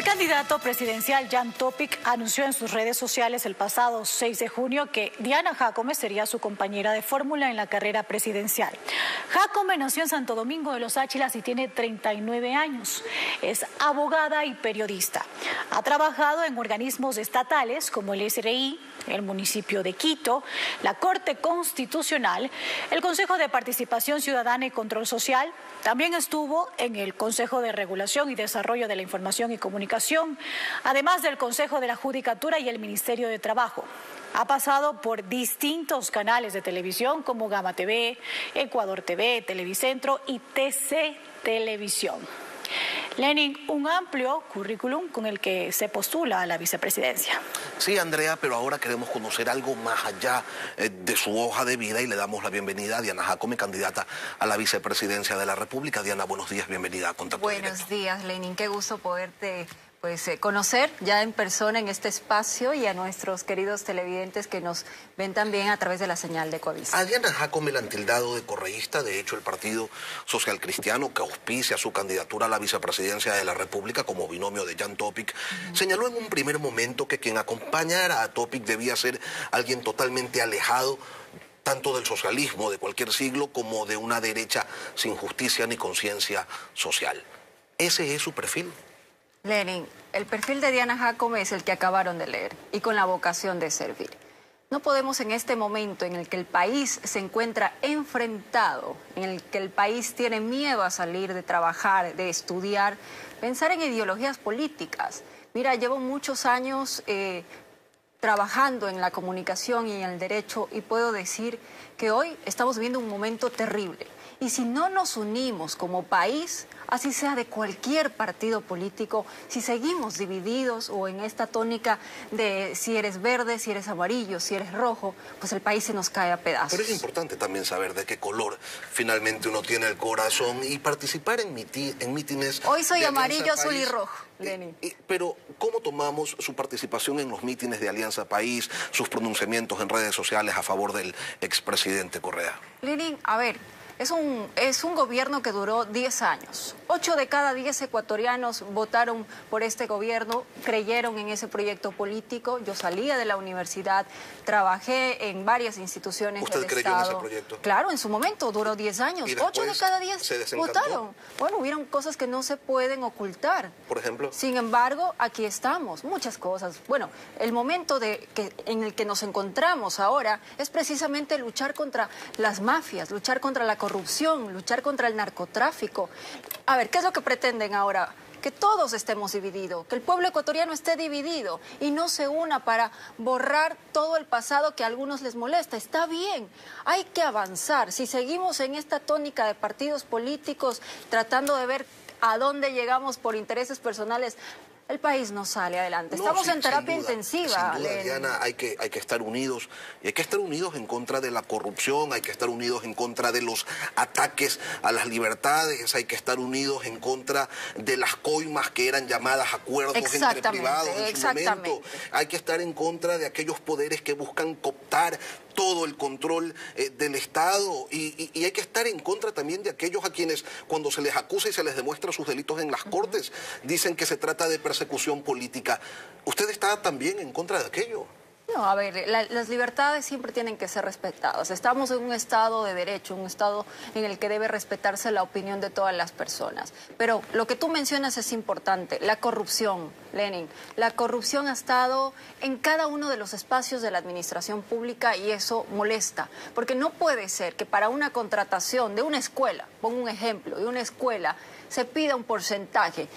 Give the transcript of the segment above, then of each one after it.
El candidato presidencial Jan Topic anunció en sus redes sociales el pasado 6 de junio que Diana Jacome sería su compañera de fórmula en la carrera presidencial. Jacome nació en Santo Domingo de los Áchilas y tiene 39 años. Es abogada y periodista. Ha trabajado en organismos estatales como el SRI, el municipio de Quito, la Corte Constitucional, el Consejo de Participación Ciudadana y Control Social. También estuvo en el Consejo de Regulación y Desarrollo de la Información y Comunicación, además del Consejo de la Judicatura y el Ministerio de Trabajo. Ha pasado por distintos canales de televisión como Gama TV, Ecuador TV, Televicentro y TC Televisión. Lenin, un amplio currículum con el que se postula a la vicepresidencia. Sí, Andrea, pero ahora queremos conocer algo más allá eh, de su hoja de vida y le damos la bienvenida a Diana Jacome, candidata a la vicepresidencia de la República. Diana, buenos días, bienvenida a Contacto Buenos días, Lenin, qué gusto poderte pues eh, conocer ya en persona en este espacio y a nuestros queridos televidentes que nos ven también a través de la señal de Coavisa. A Diana Jacome la han tildado de correísta, de hecho el Partido Social Cristiano que auspicia su candidatura a la vicepresidencia de la República como binomio de Jan Topic, señaló en un primer momento que quien acompañara a Topic debía ser alguien totalmente alejado tanto del socialismo de cualquier siglo como de una derecha sin justicia ni conciencia social. ¿Ese es su perfil? Lenin, el perfil de Diana Jacome es el que acabaron de leer y con la vocación de servir. No podemos en este momento en el que el país se encuentra enfrentado, en el que el país tiene miedo a salir de trabajar, de estudiar, pensar en ideologías políticas. Mira, llevo muchos años eh, trabajando en la comunicación y en el derecho y puedo decir que hoy estamos viviendo un momento terrible. Y si no nos unimos como país, así sea de cualquier partido político, si seguimos divididos o en esta tónica de si eres verde, si eres amarillo, si eres rojo, pues el país se nos cae a pedazos. Pero es importante también saber de qué color finalmente uno tiene el corazón y participar en, en mítines. Hoy soy amarillo, azul y rojo. Eh, Lenin. Eh, pero, ¿cómo tomamos su participación en los mítines de Alianza País, sus pronunciamientos en redes sociales a favor del expresidente Correa? Lenin, a ver, es un, es un gobierno que duró 10 años. Ocho de cada 10 ecuatorianos votaron por este gobierno, creyeron en ese proyecto político. Yo salía de la universidad, trabajé en varias instituciones ¿Usted creyó en ese proyecto? Claro, en su momento duró 10 años. Ocho de cada 10 votaron. Bueno, hubieron cosas que no se pueden ocultar. Por ejemplo. Sin embargo, aquí estamos, muchas cosas. Bueno, el momento de que, en el que nos encontramos ahora es precisamente luchar contra las mafias, luchar contra la corrupción corrupción, luchar contra el narcotráfico. A ver, ¿qué es lo que pretenden ahora? que todos estemos divididos, que el pueblo ecuatoriano esté dividido y no se una para borrar todo el pasado que a algunos les molesta. Está bien, hay que avanzar. Si seguimos en esta tónica de partidos políticos tratando de ver a dónde llegamos por intereses personales, el país no sale adelante. Estamos en terapia intensiva. Sin duda, Diana, hay que, hay que estar unidos. Y hay que estar unidos en contra de la corrupción, hay que estar unidos en contra de los ataques a las libertades, hay que estar unidos en contra de las coimas que eran llamadas acuerdos entre privados en su momento. Hay que estar en contra de aquellos poderes que buscan cooptar todo el control eh, del Estado y, hay que estar en contra también de aquellos a quienes cuando se les acusa y se les demuestra sus delitos en las cortes dicen que se trata de persecución política. ¿Usted está también en contra de aquello? No, a ver, las libertades siempre tienen que ser respetadas. Estamos en un estado de derecho, un estado en el que debe respetarse la opinión de todas las personas. Pero lo que tú mencionas es importante, la corrupción, Lenin. La corrupción ha estado en cada uno de los espacios de la administración pública y eso molesta, porque no puede ser que para una contratación de una escuela, pongo un ejemplo, de una escuela, se pida un porcentaje.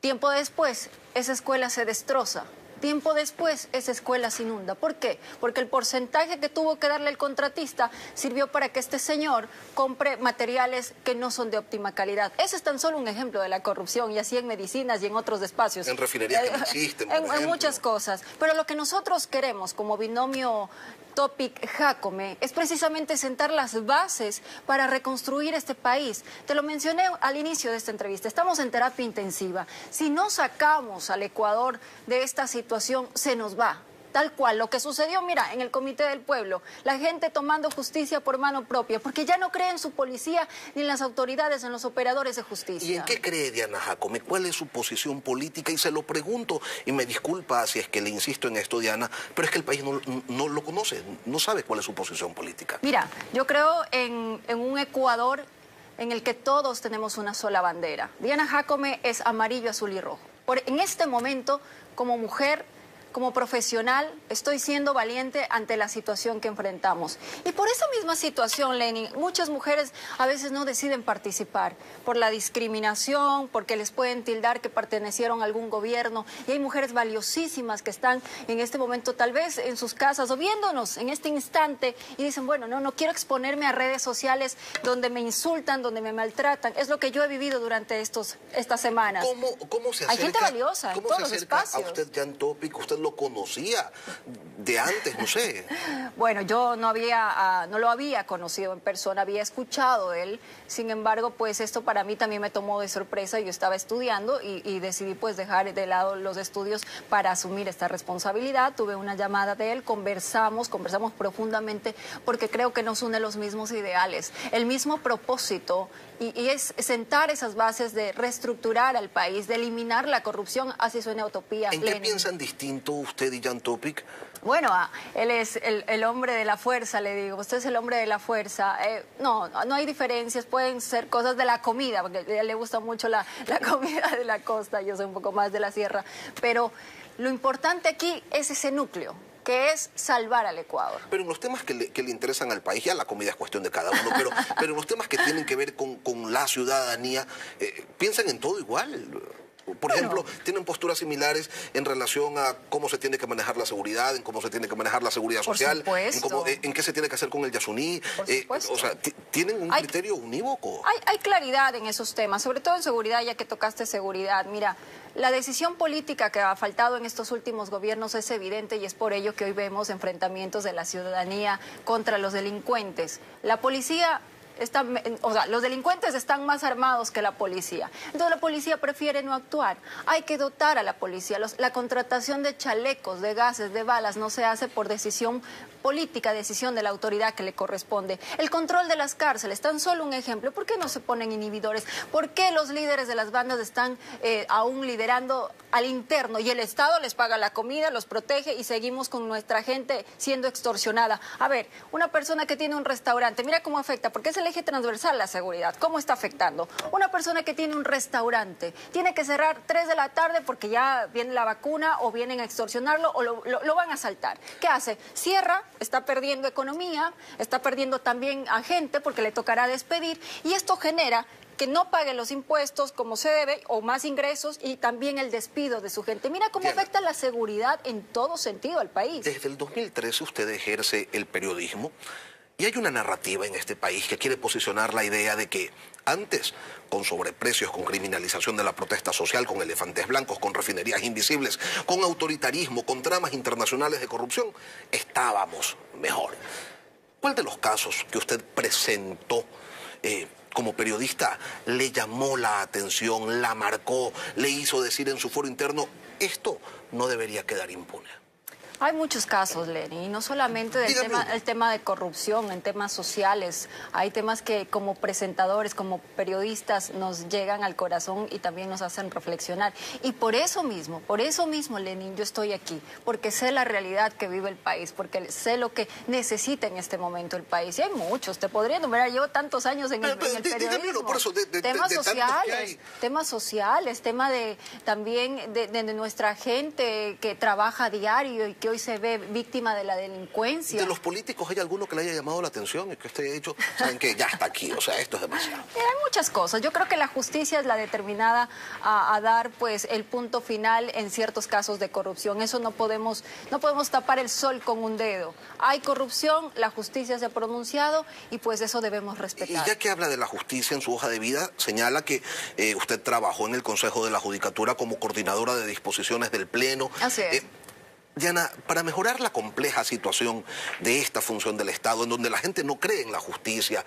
Tiempo después, esa escuela se destroza Tiempo después, esa escuela se inunda. ¿Por qué? Porque el porcentaje que tuvo que darle el contratista sirvió para que este señor compre materiales que no son de óptima calidad. Ese es tan solo un ejemplo de la corrupción, y así en medicinas y en otros espacios. En refinerías que no existen. en muchas cosas. Pero lo que nosotros queremos como binomio Topic Jacome es precisamente sentar las bases para reconstruir este país. Te lo mencioné al inicio de esta entrevista, estamos en terapia intensiva. Si no sacamos al Ecuador de esta situación, se nos va tal cual. Lo que sucedió, mira, en el Comité del Pueblo, la gente tomando justicia por mano propia, porque ya no cree en su policía ni en las autoridades, en los operadores de justicia. ¿Y en qué cree Diana Jacome? ¿Cuál es su posición política? Y se lo pregunto, y me disculpa si es que le insisto en esto, Diana, pero es que el país no, no lo conoce, no sabe cuál es su posición política. Mira, yo creo en, en un Ecuador en el que todos tenemos una sola bandera. Diana Jacome es amarillo, azul y rojo. Por, en este momento, como mujer, como profesional estoy siendo valiente ante la situación que enfrentamos. Y por esa misma situación, Lenin, muchas mujeres a veces no deciden participar por la discriminación, porque les pueden tildar que pertenecieron a algún gobierno. Y hay mujeres valiosísimas que están en este momento tal vez en sus casas o viéndonos en este instante y dicen, bueno, no, no quiero exponerme a redes sociales donde me insultan, donde me maltratan. Es lo que yo he vivido durante estos, estas semanas. ¿Cómo, cómo se acerca, hay gente valiosa en todos los espacios. A usted, Jan Topic, usted lo conocía de antes, no sé. Bueno, yo no había, ah, no lo había conocido en persona, había escuchado él. Sin embargo, pues esto para mí también me tomó de sorpresa. Yo estaba estudiando y, decidí pues dejar de lado los estudios para asumir esta responsabilidad. Tuve una llamada de él, conversamos, conversamos profundamente porque creo que nos une los mismos ideales, el mismo propósito y, es sentar esas bases de reestructurar al país, de eliminar la corrupción, así suena utopía. ¿En qué piensan distinto usted y Jan Topic? Bueno, ah, él es el, hombre de la fuerza, le digo. Usted es el hombre de la fuerza. Eh, no, no hay diferencias. Pueden ser cosas de la comida, porque a él le gusta mucho la, la comida de la costa. Yo soy un poco más de la sierra. Pero lo importante aquí es ese núcleo que es salvar al Ecuador. Pero en los temas que le, interesan al país, ya la comida es cuestión de cada uno, pero, pero en los temas que tienen que ver con, la ciudadanía, eh, piensan en todo igual. Por ejemplo, tienen posturas similares en relación a cómo se tiene que manejar la seguridad, en cómo se tiene que manejar la seguridad social, en, cómo, en, qué se tiene que hacer con el Yasuní. Eh, o sea, tienen un criterio unívoco. Hay, hay claridad en esos temas, sobre todo en seguridad, ya que tocaste seguridad. Mira, la decisión política que ha faltado en estos últimos gobiernos es evidente y es por ello que hoy vemos enfrentamientos de la ciudadanía contra los delincuentes. La policía o sea, los delincuentes están más armados que la policía. Entonces la policía prefiere no actuar. Hay que dotar a la policía. la contratación de chalecos, de gases, de balas no se hace por decisión política, decisión de la autoridad que le corresponde. El control de las cárceles, tan solo un ejemplo. ¿Por qué no se ponen inhibidores? ¿Por qué los líderes de las bandas están eh, aún liderando al interno y el Estado les paga la comida, los protege y seguimos con nuestra gente siendo extorsionada? A ver, una persona que tiene un restaurante, mira cómo afecta, porque es el eje transversal la seguridad. ¿Cómo está afectando? Una persona que tiene un restaurante tiene que cerrar 3 de la tarde porque ya viene la vacuna o vienen a extorsionarlo o lo, van a saltar. ¿Qué hace? Cierra, está perdiendo economía, está perdiendo también a gente porque le tocará despedir y esto genera que no pague los impuestos como se debe o más ingresos y también el despido de su gente. Mira cómo afecta la seguridad en todo sentido al país. Desde el 2013 usted ejerce el periodismo. Y hay una narrativa en este país que quiere posicionar la idea de que antes, con sobreprecios, con criminalización de la protesta social, con elefantes blancos, con refinerías invisibles, con autoritarismo, con tramas internacionales de corrupción, estábamos mejor. ¿Cuál de los casos que usted presentó eh, como periodista le llamó la atención, la marcó, le hizo decir en su foro interno, esto no debería quedar impune? Hay muchos casos, Lenny, y no solamente del tema, el tema de corrupción, en temas sociales. Hay temas que como presentadores, como periodistas, nos llegan al corazón y también nos hacen reflexionar. Y por eso mismo, por eso mismo, Lenin, yo estoy aquí, porque sé la realidad que vive el país, porque sé lo que necesita en este momento el país. Y hay muchos, te podría enumerar, llevo tantos años en el, periodismo. temas sociales, temas sociales, tema de también de, de nuestra gente que trabaja diario y que hoy se ve víctima de la delincuencia. ¿De los políticos hay alguno que le haya llamado la atención y que esté hecho, saben que ya está aquí, o sea, esto es demasiado? hay muchas cosas. Yo creo que la justicia es la determinada a, dar pues el punto final en ciertos casos de corrupción. Eso no podemos, no podemos tapar el sol con un dedo. Hay corrupción, la justicia se ha pronunciado y pues eso debemos respetar. Y ya que habla de la justicia en su hoja de vida, señala que eh, usted trabajó en el Consejo de la Judicatura como coordinadora de disposiciones del Pleno. Así es. Eh, Diana, para mejorar la compleja situación de esta función del Estado, en donde la gente no cree en la justicia,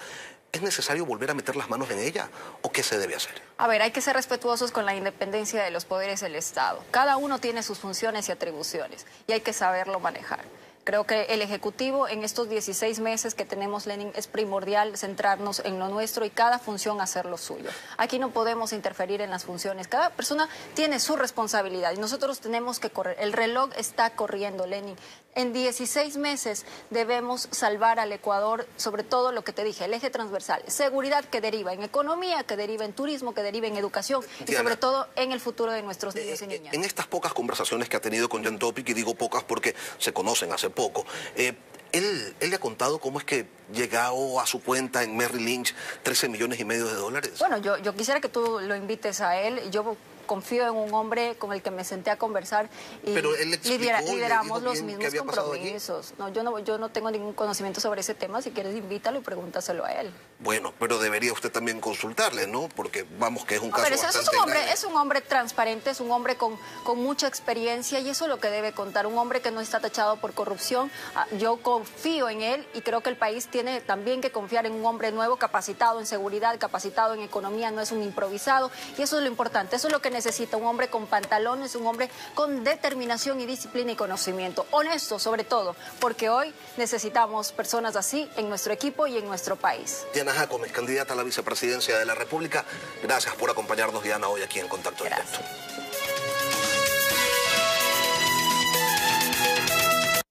¿Es necesario volver a meter las manos en ella o qué se debe hacer? A ver, hay que ser respetuosos con la independencia de los poderes del Estado. Cada uno tiene sus funciones y atribuciones y hay que saberlo manejar. Creo que el Ejecutivo en estos 16 meses que tenemos, Lenin, es primordial centrarnos en lo nuestro y cada función hacer lo suyo. Aquí no podemos interferir en las funciones. Cada persona tiene su responsabilidad y nosotros tenemos que correr. El reloj está corriendo, Lenin. En 16 meses debemos salvar al Ecuador, sobre todo lo que te dije, el eje transversal, seguridad que deriva en economía, que deriva en turismo, que deriva en educación y sobre todo en el futuro de nuestros niños y niñas. En estas pocas conversaciones que ha tenido con Jan Topic, y digo pocas porque se conocen hace poco, eh, él, él, le ha contado cómo es que llegó a su cuenta en Merrill Lynch 13 millones y medio de dólares. Bueno, yo, yo quisiera que tú lo invites a él. Yo confío en un hombre con el que me senté a conversar y Pero él explicó, lideramos los mismos compromisos. No, yo no, yo no tengo ningún conocimiento sobre ese tema. Si quieres, invítalo y pregúntaselo a él. Bueno, pero debería usted también consultarle, ¿no? Porque vamos que es un caso pero es un hombre, es un hombre transparente, es un hombre con, con mucha experiencia y eso es lo que debe contar. Un hombre que no está tachado por corrupción. Ah, yo confío en él y creo que el país tiene también que confiar en un hombre nuevo, capacitado en seguridad, capacitado en economía, no es un improvisado y eso es lo importante. Eso es lo que necesita un hombre con pantalones, un hombre con determinación y disciplina y conocimiento. Honesto sobre todo, porque hoy necesitamos personas así en nuestro equipo y en nuestro país. Diana Jacome, candidata a la vicepresidencia de la República. Gracias por acompañarnos, Diana, hoy aquí en Contacto Directo.